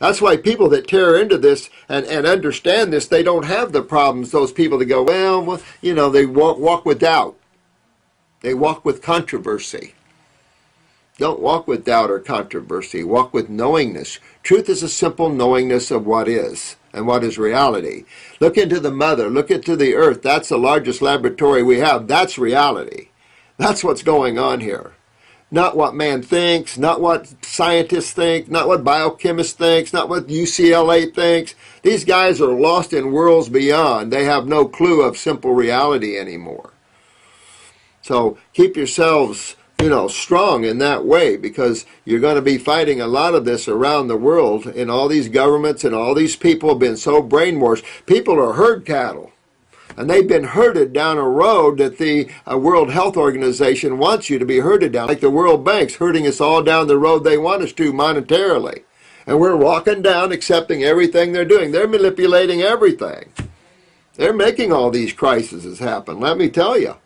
That's why people that tear into this and, and understand this, they don't have the problems. Those people that go, well, you know, they walk, walk with doubt. They walk with controversy. Don't walk with doubt or controversy. Walk with knowingness. Truth is a simple knowingness of what is and what is reality. Look into the mother. Look into the earth. That's the largest laboratory we have. That's reality. That's what's going on here. Not what man thinks, not what scientists think, not what biochemists thinks, not what UCLA thinks. These guys are lost in worlds beyond. They have no clue of simple reality anymore. So keep yourselves, you know, strong in that way because you're going to be fighting a lot of this around the world and all these governments and all these people have been so brainwashed. People are herd cattle and they've been herded down a road that the uh, World Health Organization wants you to be herded down, like the World Bank's herding us all down the road they want us to monetarily. And we're walking down accepting everything they're doing. They're manipulating everything. They're making all these crises happen, let me tell you.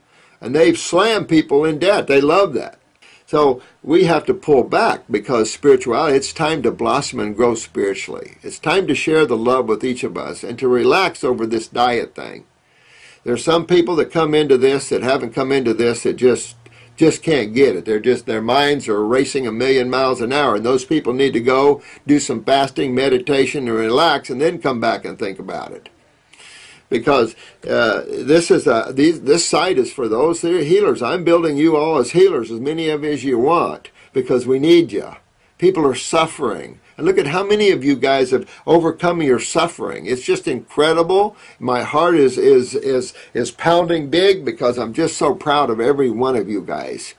And they've slammed people in debt. They love that. So we have to pull back because spirituality, it's time to blossom and grow spiritually. It's time to share the love with each of us and to relax over this diet thing. There's some people that come into this that haven't come into this that just just can't get it. They're just their minds are racing a million miles an hour, and those people need to go do some fasting, meditation, and relax, and then come back and think about it. Because uh, this is a these, this site is for those healers. I'm building you all as healers, as many of you as you want, because we need you. People are suffering. And look at how many of you guys have overcome your suffering. It's just incredible. My heart is is is is pounding big because I'm just so proud of every one of you guys.